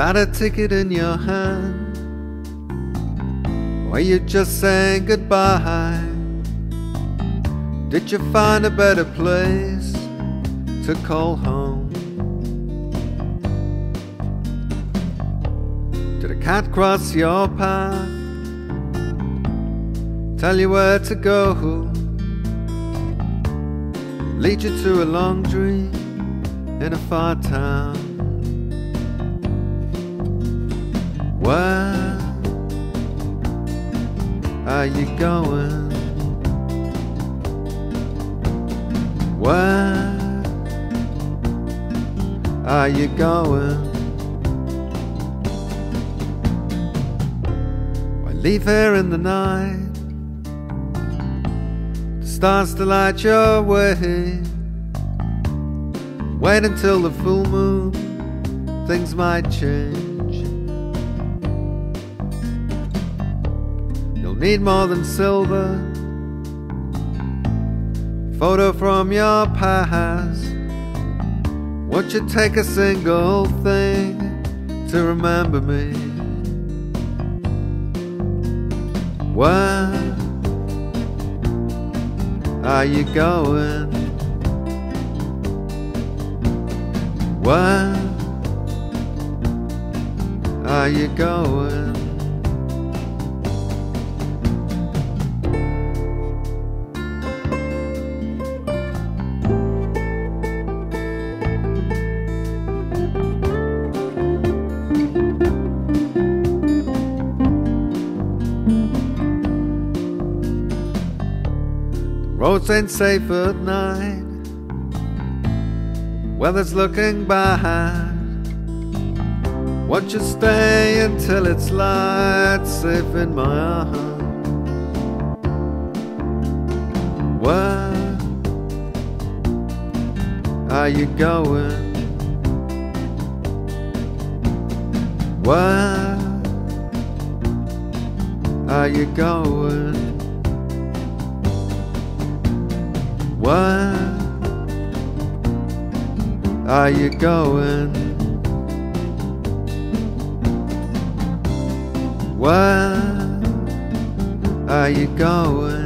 That a ticket in your hand? Or you just saying goodbye? Did you find a better place to call home? Did a cat cross your path? Tell you where to go? Lead you to a long dream in a far town? Where are you going? Where are you going? Why leave here in the night? The stars to light your way. Wait until the full moon, things might change. Need more than silver. Photo from your past. Won't you take a single thing to remember me? Where are you going? Where are you going? Roads ain't safe at night. Weather's looking bad. Won't you stay until it's light, safe in my arms? Where are you going? Where are you going? Where are you going? Where are you going?